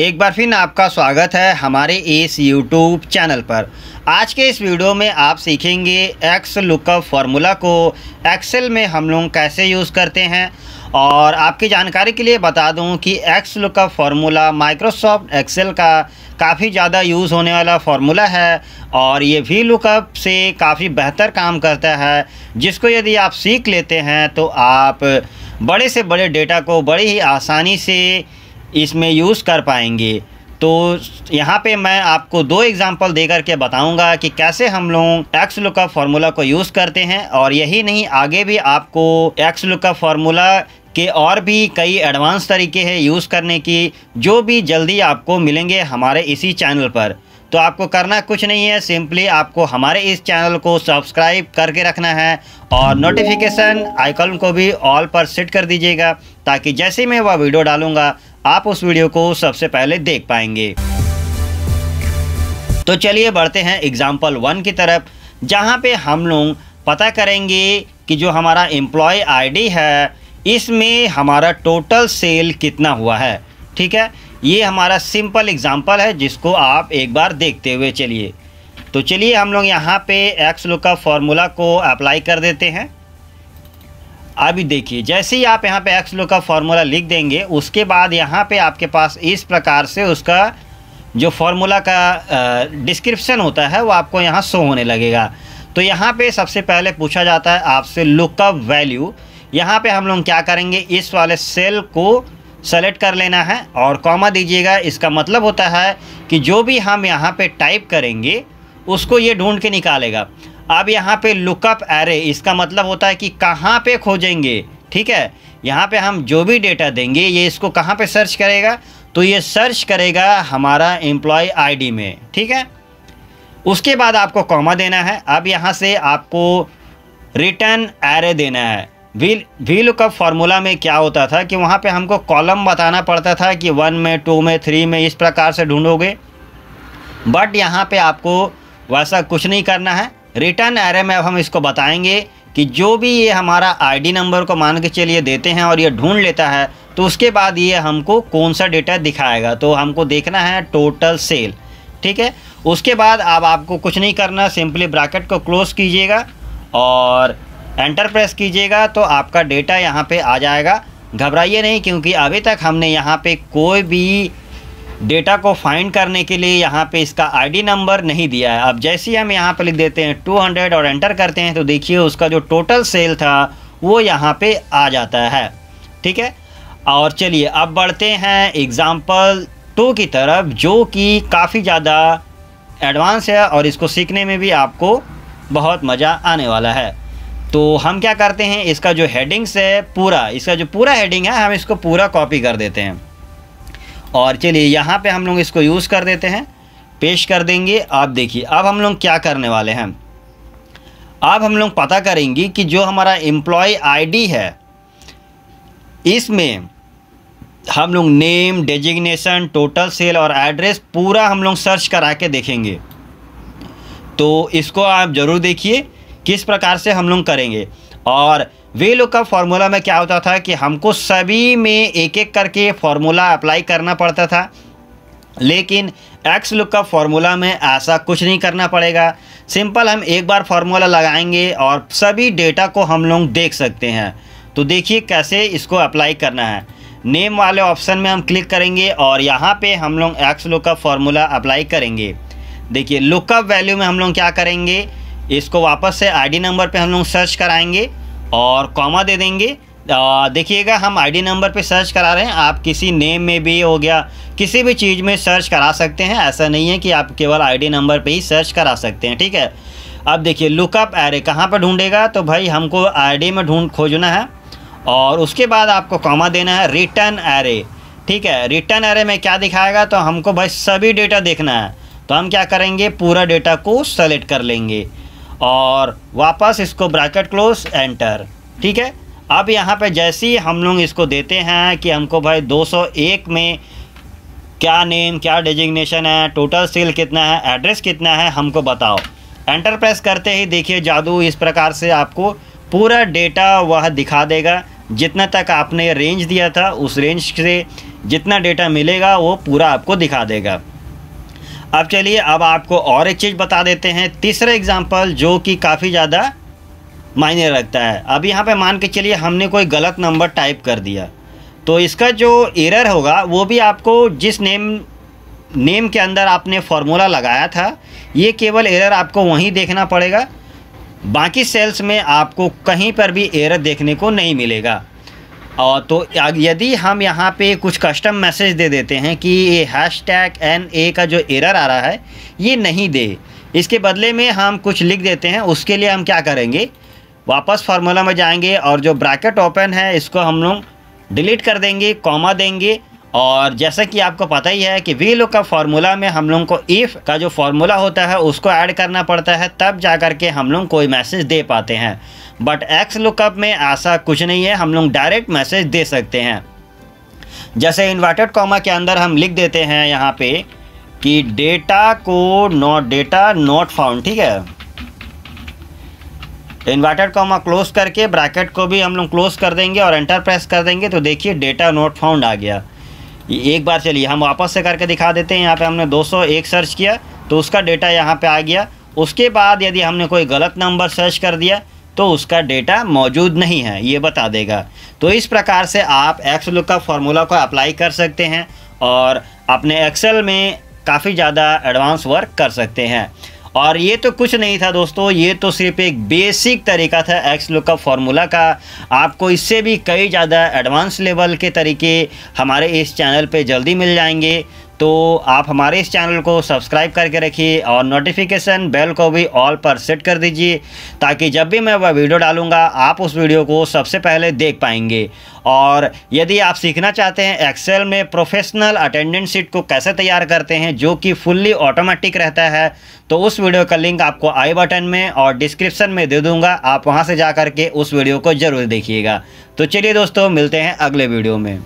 एक बार फिर आपका स्वागत है हमारे इस YouTube चैनल पर। आज के इस वीडियो में आप सीखेंगे एक्स लुकअप फार्मूला को एक्सेल में हम लोग कैसे यूज़ करते हैं। और आपकी जानकारी के लिए बता दूँ कि X lookup formula Microsoft Excel का काफ़ी ज़्यादा यूज़ होने वाला फार्मूला है और ये वी लुकअप से काफ़ी बेहतर काम करता है। जिसको यदि आप सीख लेते हैं तो आप बड़े से बड़े डेटा को बड़ी ही आसानी से इसमें यूज़ कर पाएँगे। तो यहाँ पे मैं आपको दो एग्जांपल दे करके बताऊँगा कि कैसे हम लोग एक्स लुकअप फार्मूला को यूज़ करते हैं और यही नहीं, आगे भी आपको एक्स लुकअप फार्मूला के और भी कई एडवांस तरीके हैं यूज़ करने की, जो भी जल्दी आपको मिलेंगे हमारे इसी चैनल पर। तो आपको करना कुछ नहीं है सिंपली आपको हमारे इस चैनल को सब्सक्राइब करके रखना है और नोटिफिकेशन आइकन को भी ऑल पर सेट कर दीजिएगा, ताकि जैसे मैं वह वीडियो डालूँगा आप उस वीडियो को सबसे पहले देख पाएँगे। तो चलिए बढ़ते हैं एग्ज़ाम्पल वन की तरफ़, जहाँ पे हम लोग पता करेंगे कि जो हमारा एम्प्लॉय आईडी है, इसमें हमारा टोटल सेल कितना हुआ है। ठीक है? ये हमारा सिंपल एग्ज़ाम्पल है, जिसको आप एक बार देखते हुए चलिए। तो चलिए हम लोग यहाँ पे एक्स लुक फार्मूला को अप्लाई कर देते हैं। अभी देखिए, जैसे ही आप यहाँ पे एक्स लो का फॉर्मूला लिख देंगे, उसके बाद यहाँ पे आपके पास इस प्रकार से उसका जो फॉर्मूला का डिस्क्रिप्शन होता है, वो आपको यहाँ शो होने लगेगा। तो यहाँ पे सबसे पहले पूछा जाता है आपसे लुकअप वैल्यू यहाँ पे हम लोग क्या करेंगे, इस वाले सेल को सेलेक्ट कर लेना है और कॉमा दीजिएगा। इसका मतलब होता है कि जो भी हम यहाँ पे टाइप करेंगे, उसको ये ढूंढ के निकालेगा। अब यहाँ पे लुकअप एरे इसका मतलब होता है कि कहाँ पे खोजेंगे, ठीक है? यहाँ पे हम जो भी डेटा देंगे, ये इसको कहाँ पे सर्च करेगा? तो ये सर्च करेगा हमारा एम्प्लॉय आईडी में, ठीक है? उसके बाद आपको कॉमा देना है। अब यहाँ से आपको रिटर्न एरे देना है। वी वी लुकअप फार्मूला में क्या होता था कि वहाँ पे हमको कॉलम बताना पड़ता था कि वन में टू में थ्री में इस प्रकार से ढूंढोगे। बट यहाँ पे आपको वैसा कुछ नहीं करना है। रिटर्न एरे में अब हम इसको बताएँगे कि जो भी ये हमारा आईडी नंबर को मान के चलिए देते हैं और ये ढूंढ लेता है तो उसके बाद ये हमको कौन सा डेटा दिखाएगा। तो हमको देखना है टोटल सेल ठीक है? उसके बाद अब आपको कुछ नहीं करना सिंपली ब्रैकेट को क्लोज कीजिएगा और एंटर प्रेस कीजिएगा तो आपका डेटा यहाँ पे आ जाएगा। घबराइए नहीं, क्योंकि अभी तक हमने यहाँ पे कोई भी डेटा को फाइंड करने के लिए यहाँ पे इसका आईडी नंबर नहीं दिया है। अब जैसे ही हम यहाँ पे लिख देते हैं 200 और एंटर करते हैं तो देखिए उसका जो टोटल सेल था, वो यहाँ पे आ जाता है। ठीक है? और चलिए, अब बढ़ते हैं एग्ज़ाम्पल टू की तरफ़, जो कि काफ़ी ज़्यादा एडवांस है और इसको सीखने में भी आपको बहुत मज़ा आने वाला है। तो हम क्या करते हैं, इसका जो हेडिंग्स है पूरा, इसका जो पूरा हेडिंग है, हम इसको पूरा कॉपी कर देते हैं। और चलिए यहाँ पे हम लोग इसको यूज़ कर देते हैं। पेश कर देंगे। आप देखिए, अब हम लोग क्या करने वाले हैं? अब हम लोग पता करेंगे कि जो हमारा एम्प्लॉय आईडी है, इसमें हम लोग नेम डेजिग्नेशन टोटल सेल और एड्रेस पूरा हम लोग सर्च करा के देखेंगे। तो इसको आप ज़रूर देखिए, किस प्रकार से हम लोग करेंगे। और वे लोग का फार्मूला में क्या होता था कि हमको सभी में एक एक करके फार्मूला अप्लाई करना पड़ता था। लेकिन एक्स लुक का फार्मूला में ऐसा कुछ नहीं करना पड़ेगा। सिंपल हम एक बार फार्मूला लगाएँगे और सभी डेटा को हम लोग देख सकते हैं। तो देखिए कैसे इसको अप्लाई करना है। नेम वाले ऑप्शन में हम क्लिक करेंगे और यहाँ पे हम लोग एक्स लुक का फार्मूला अप्लाई करेंगे। देखिए लुकअप वैल्यू में हम लोग क्या करेंगे? इसको वापस से आईडी नंबर पे हम लोग सर्च कराएँगे। और कॉमा दे देंगे। देखिएगा, हम आईडी नंबर पे सर्च करा रहे हैं। आप किसी नेम में भी हो गया, किसी भी चीज़ में सर्च करा सकते हैं। ऐसा नहीं है कि आप केवल आईडी नंबर पे ही सर्च करा सकते हैं, ठीक है? अब देखिए लुकअप एरे कहाँ पर ढूंढेगा? तो भाई, हमको आईडी में ढूंढ, खोजना है। और उसके बाद आपको कॉमा देना है रिटर्न एरे ठीक है? रिटर्न एरे में क्या दिखाएगा? तो हमको भाई सभी डेटा देखना है। तो हम क्या करेंगे? पूरा डेटा को सेलेक्ट कर लेंगे। और वापस इसको ब्रैकेट क्लोज, एंटर। ठीक है? अब यहाँ पे जैसे ही हम लोग इसको देते हैं कि हमको भाई 201 में क्या नेम क्या डेजिग्नेशन है टोटल सेल कितना है एड्रेस कितना है, हमको बताओ। एंटर प्रेस करते ही देखिए जादू इस प्रकार से आपको पूरा डेटा वह दिखा देगा। जितना तक आपने रेंज दिया था, उस रेंज से जितना डेटा मिलेगा, वो पूरा आपको दिखा देगा। अब चलिए, अब आपको और एक चीज़ बता देते हैं। तीसरा एग्ज़ाम्पल जो कि काफ़ी ज़्यादा मायने रखता है। अब यहाँ पे मान के चलिए, हमने कोई गलत नंबर टाइप कर दिया। तो इसका जो एरर होगा, वो भी आपको जिस नेम नेम के अंदर आपने फार्मूला लगाया था, ये केवल एरर आपको वहीं देखना पड़ेगा। बाकी सेल्स में आपको कहीं पर भी एरर देखने को नहीं मिलेगा। और तो यदि हम यहाँ पे कुछ कस्टम मैसेज दे देते हैं कि ये हैश टैग एन ए का जो एरर आ रहा है, ये नहीं दे। इसके बदले में हम कुछ लिख देते हैं, उसके लिए हम क्या करेंगे? वापस फार्मूला में जाएँगे और जो ब्रैकेट ओपन है, इसको हम लोग डिलीट कर देंगे कॉमा देंगे। और जैसा कि आपको पता ही है कि वी लुक का फार्मूला में हम लोग को इफ़ का जो फार्मूला होता है, उसको ऐड करना पड़ता है, तब जा कर के हम लोग कोई मैसेज दे पाते हैं। बट एक्स लुकअप में ऐसा कुछ नहीं है, हम लोग डायरेक्ट मैसेज दे सकते हैं। जैसे इन्वर्टेड कॉमा के अंदर हम लिख देते हैं यहाँ पे कि डेटा को नॉट डेटा नॉट फाउंड ठीक है? इन्वर्टेड कॉमा क्लोज करके ब्रैकेट को भी हम लोग क्लोज कर देंगे और एंटर प्रेस कर देंगे तो देखिए डेटा नॉट फाउंड आ गया। एक बार चलिए, हम वापस से करके दिखा देते हैं। यहाँ पे हमने 201 सर्च किया तो उसका डेटा यहाँ पे आ गया। उसके बाद यदि हमने कोई गलत नंबर सर्च कर दिया तो उसका डेटा मौजूद नहीं है, ये बता देगा। तो इस प्रकार से आप एक्स लुक का फार्मूला को अप्लाई कर सकते हैं और अपने एक्सेल में काफ़ी ज़्यादा एडवांस वर्क कर सकते हैं। और ये तो कुछ नहीं था दोस्तों, ये तो सिर्फ़ एक बेसिक तरीका था एक्स लुक का फार्मूला का। आपको इससे भी कई ज़्यादा एडवांस लेवल के तरीके हमारे इस चैनल पे जल्दी मिल जाएँगे। तो आप हमारे इस चैनल को सब्सक्राइब करके रखिए और नोटिफिकेशन बेल को भी ऑल पर सेट कर दीजिए, ताकि जब भी मैं वह वीडियो डालूँगा, आप उस वीडियो को सबसे पहले देख पाएँगे। और यदि आप सीखना चाहते हैं एक्सेल में प्रोफेशनल अटेंडेंस सीट को कैसे तैयार करते हैं, जो कि फुल्ली ऑटोमेटिक रहता है तो उस वीडियो का लिंक आपको आई बटन में और डिस्क्रिप्शन में दे दूँगा। आप वहाँ से जा कर के उस वीडियो को ज़रूर देखिएगा। तो चलिए दोस्तों, मिलते हैं अगले वीडियो में।